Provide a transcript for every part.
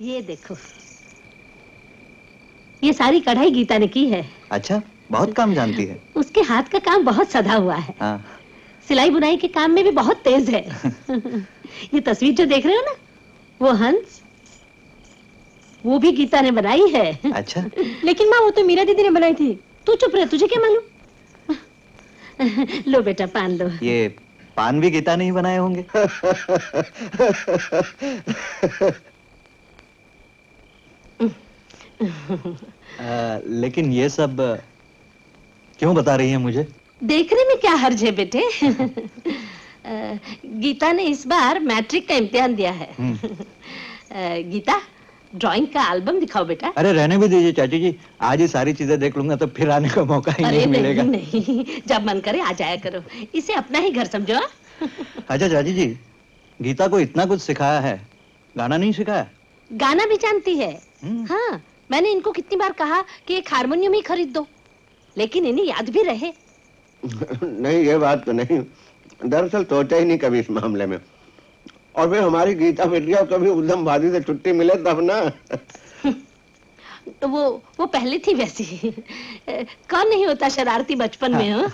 ये देखो। ये सारी कढ़ाई गीता ने की है। अच्छा बहुत काम जानती है। उसके हाथ का काम बहुत सधा हुआ है। हाँ। सिलाई बुनाई के काम में भी बहुत तेज है। ये तस्वीर जो देख रहे हो ना वो हंस वो भी गीता ने बनाई है। अच्छा। लेकिन माँ वो तो मीरा दीदी ने बनाई थी। तू चुप रह तुझे क्या मालूम? लो बेटा पान लो। ये पान भी गीता नहीं बनाए होंगे। आ, लेकिन ये सब क्यों बता रही है मुझे? देखने में क्या हर्ज है बेटे? गीता ने इस बार मैट्रिक का इम्तिहान दिया है। हम्म। गीता ड्राइंग का एल्बम दिखाओ बेटा। अरे रहने भी दीजिए चाची जी। आज ही सारी चीज़ें देख लूँगा तो फिर आने का मौका ही नहीं नहीं मिलेगा। नहीं। जब मन करे आ जाया करो। इसे अपना ही घर समझो हाँ? अच्छा चाची जी गीता को इतना कुछ सिखाया है। गाना नहीं सिखाया? गाना भी जानती है। हम्म। हाँ मैंने इनको कितनी बार कहा कि एक हारमोनियम ही खरीद दो लेकिन इन्हें याद भी रहे। नहीं ये बात तो नहीं। दरअसल सोचा ही नहीं कभी इस मामले में। और फिर हमारी गीता बिटिया कभी उद्धम भादी से छुट्टी मिले तब ना। तो वो वो पहले थी वैसी। कौन नहीं होता शरारती बचपन में हाँ?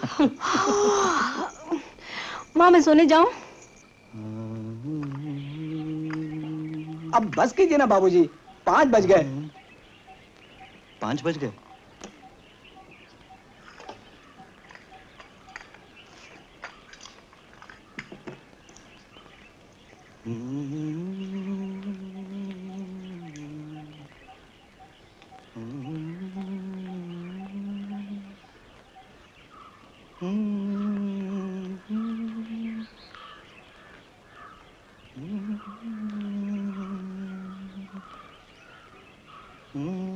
माँ मैं सोने जाऊँ? अब बस कीजिए ना बाबूजी पाँच बज गए। पाँच बज गए। दीपू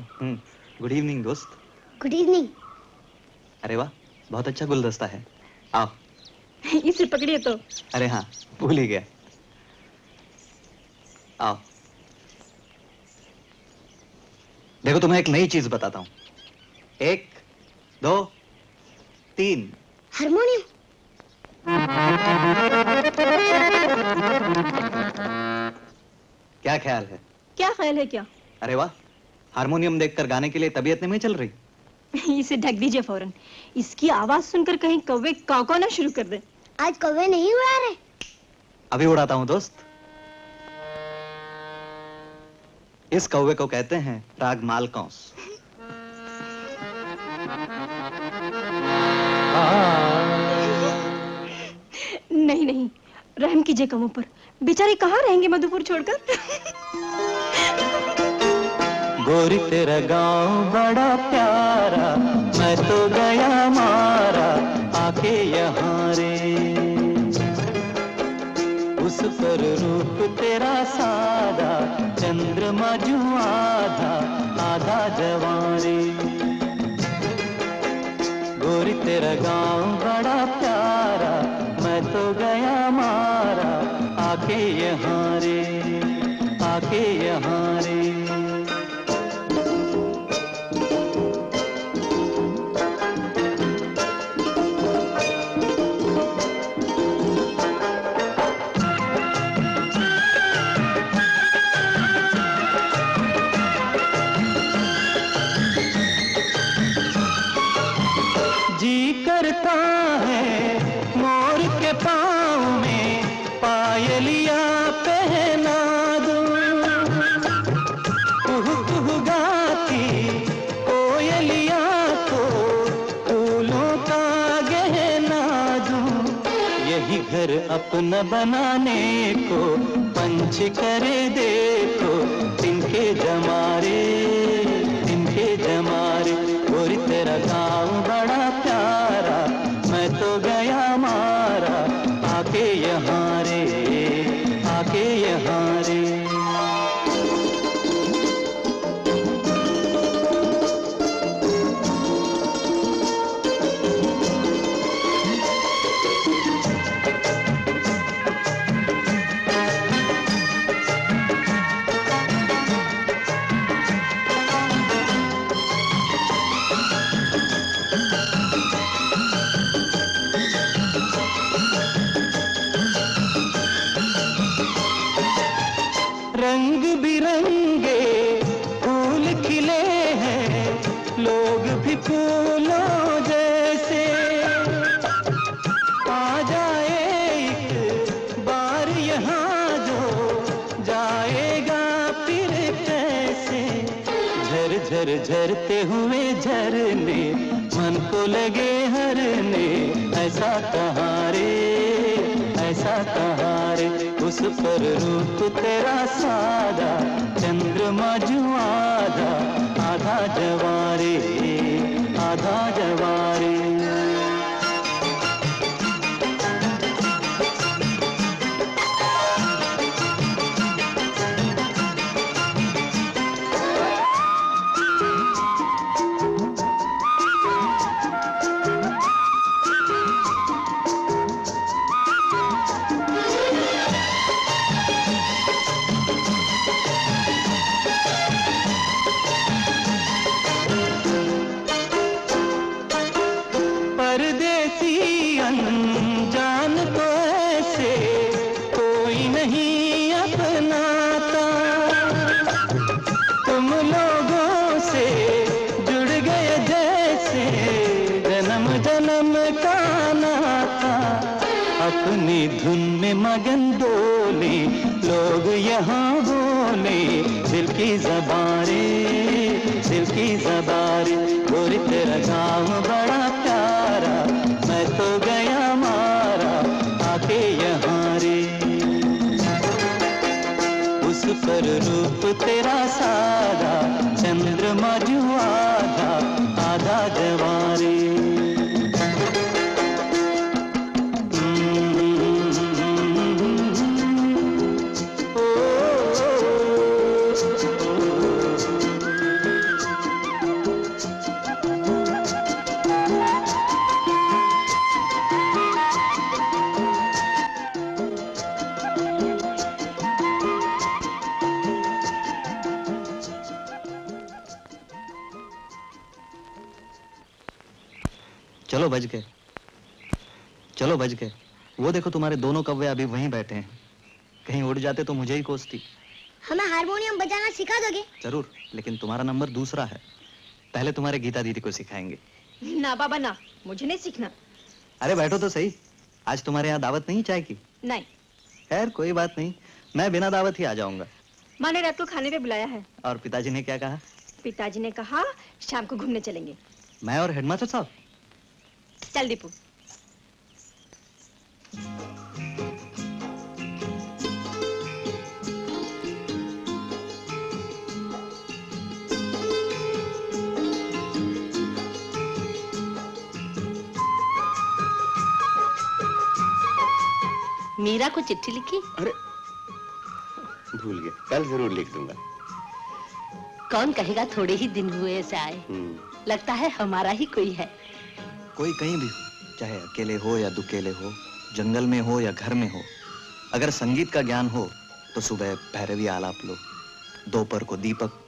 गुड इवनिंग दोस्त। गुड इवनिंग अरे वाह बहुत अच्छा गुलदस्ता है। आओ इसे पकड़िए तो। अरे हाँ भूल ही गया। आओ। देखो तुम्हें एक नई चीज़ बताता हूँ। एक दो तीन। हारमोनियम। क्या ख्याल है? क्या ख्याल है क्या? अरे वाह हारमोनियम देखकर गाने के लिए तबीयत नहीं चल रही। इसे ढक दीजिए फ़ौरन। इसकी आवाज़ सुनकर कहीं कौवे काका ना शुरू कर दे। आज कौवे नहीं उड़ा रहे। अभी उड़ाता हूँ दोस्त। इस कौवे को कहते हैं राग मालकौंस। नहीं नहीं। रहम कीजिए कमों पर। बेचारे कहाँ रहेंगे मधुपुर छोड़कर? गोरी तेरा गाँव बड़ा प्यारा, मैं तो गया मारा आके यहाँ रे। उस पर रूप तेरा सादा, चंद्रमा जू आधा आधा जवारे गोरी तेरा गाँव बड़ा प्यारा, मैं तो गया मारा आके यहाँ रे, आके यहाँ रे। अपना बनाने को पंच करे देखो तिनके जमारे जैसे आ जाए बार यहाँ जो जाएगा फिर झरते हुए झरने मन को लगे हरने, ऐसा तहारे ऐसा तहारे, उस पर रूप तेरा सादा, चंद्रमा जुआदा, आधा जवारे। आधा जन्म का नाता अपनी धुन में मगन डोले लोग यहाँ बोले, दिल की जबारे, दिल की जबारे गोरी तेरा गाँव बड़ा प्यारा, मैं तो गया मारा, आके यहाँ रे। उस पर रूप तेरा सारा, चंद्रमा जो चलो बज गए चलो बज गए वो देखो तुम्हारे दोनों कव्वे अभी वहीं बैठे हैं। कहीं उड़ जाते तो मुझे ही कोसती। हमें हारमोनियम बजाना सिखा दोगे? ज़रूर लेकिन तुम्हारा नंबर दूसरा है। पहले तुम्हारे गीता दीदी को सिखाएँगे। ना बाबा ना। मुझे नहीं सीखना। अरे बैठो तो सही। आज तुम्हारे यहाँ दावत नहीं चाय की? नहीं। खैर कोई बात नहीं। मैं बिना दावत ही आ जाऊँगा। माँ ने रात को खाने पे बुलाया है। और पिताजी ने क्या कहा? पिताजी ने कहा शाम को घूमने चलेंगे। मैं और हेडमास्टर साहब? चल दीपू। मीरा को चिट्ठी लिखी? अरे भूल गया। कल ज़रूर लिख दूँगा। कौन कहेगा थोड़े ही दिन हुए ऐसे आए। हम्म, लगता है हमारा ही कोई है। कोई कहीं भी हो चाहे अकेले हो या दुकेले हो जंगल में हो या घर में हो अगर संगीत का ज्ञान हो तो सुबह भैरवी आलाप लो दोपहर को दीपक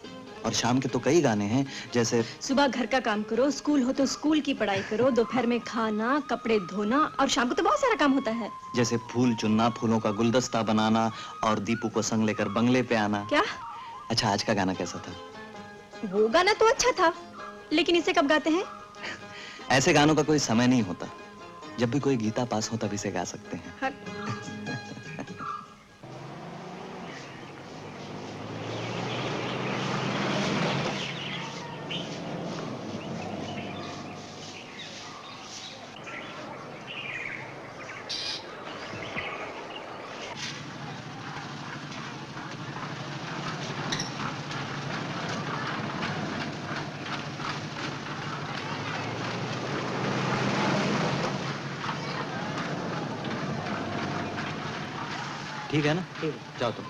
और शाम के तो कई गाने हैं जैसे सुबह घर का काम करो स्कूल हो तो स्कूल की पढ़ाई करो दोपहर में खाना कपड़े धोना और शाम को तो बहुत सारा काम होता है। जैसे फूल चुनना फूलों का गुलदस्ता बनाना और दीपू को संग लेकर बंगले पे आना। क्या? अच्छा आज का गाना कैसा था? वो गाना तो अच्छा था लेकिन इसे कब गाते हैं? ऐसे गानों का कोई समय नहीं होता जब भी कोई गीता पास हो तभी से गा सकते हैं हट। ठीक है ना? ठीक जाओ तुम।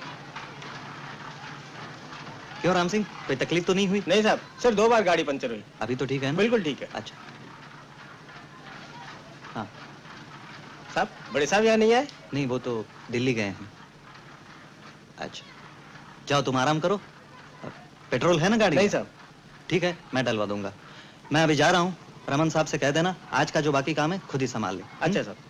क्यों राम सिंह? कोई तकलीफ़ तो नहीं हुई? नहीं साहब सर दो बार गाड़ी पंचर हुई। अभी तो ठीक है ना? बिल्कुल ठीक है। अच्छा। हाँ। साहब बड़े साहब यहाँ नहीं आए? नहीं वो तो दिल्ली गए हैं। अच्छा। जाओ तुम आराम करो। पेट्रोल है ना गाड़ी नहीं साहब। ठीक है मैं डलवा दूँगा। मैं अभी जा रहा हूँ। रमन साहब से कह देना आज का जो बाकी काम है खुद ही संभाल ले। अच्छा साहब।